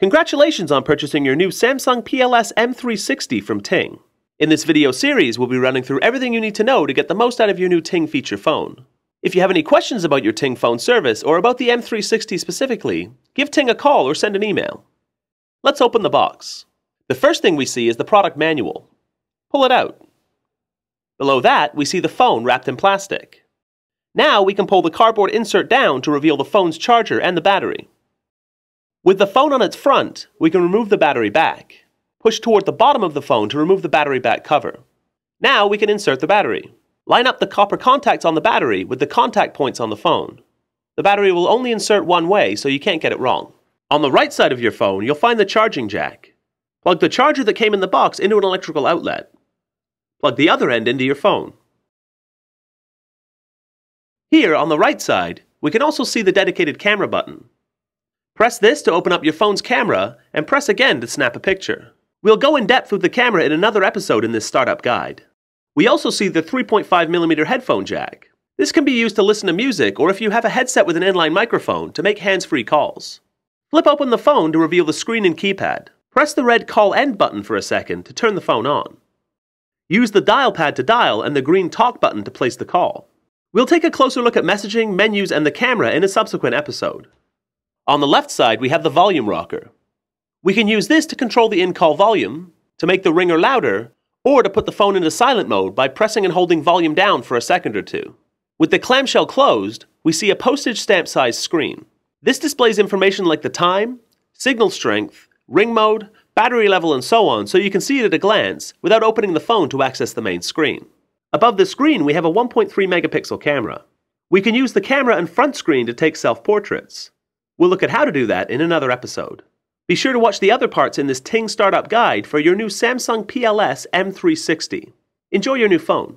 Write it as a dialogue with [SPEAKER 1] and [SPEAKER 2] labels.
[SPEAKER 1] Congratulations on purchasing your new Samsung PLS M360 from Ting. In this video series, we'll be running through everything you need to know to get the most out of your new Ting feature phone. If you have any questions about your Ting phone service or about the M360 specifically, give Ting a call or send an email. Let's open the box. The first thing we see is the product manual. Pull it out. Below that, we see the phone wrapped in plastic. Now we can pull the cardboard insert down to reveal the phone's charger and the battery. With the phone on its front, we can remove the battery back. Push toward the bottom of the phone to remove the battery back cover. Now we can insert the battery. Line up the copper contacts on the battery with the contact points on the phone. The battery will only insert one way, so you can't get it wrong. On the right side of your phone, you'll find the charging jack. Plug the charger that came in the box into an electrical outlet. Plug the other end into your phone. Here, on the right side, we can also see the dedicated camera button. Press this to open up your phone's camera, and press again to snap a picture. We'll go in depth with the camera in another episode in this startup guide. We also see the 3.5mm headphone jack. This can be used to listen to music or if you have a headset with an inline microphone to make hands-free calls. Flip open the phone to reveal the screen and keypad. Press the red call end button for a second to turn the phone on. Use the dial pad to dial and the green talk button to place the call. We'll take a closer look at messaging, menus, and the camera in a subsequent episode. On the left side, we have the volume rocker. We can use this to control the in-call volume, to make the ringer louder, or to put the phone into silent mode by pressing and holding volume down for a second or two. With the clamshell closed, we see a postage stamp size screen. This displays information like the time, signal strength, ring mode, battery level, and so on, so you can see it at a glance without opening the phone to access the main screen. Above the screen, we have a 1.3 megapixel camera. We can use the camera and front screen to take self portraits. We'll look at how to do that in another episode. Be sure to watch the other parts in this Ting Startup Guide for your new Samsung PLS M360. Enjoy your new phone.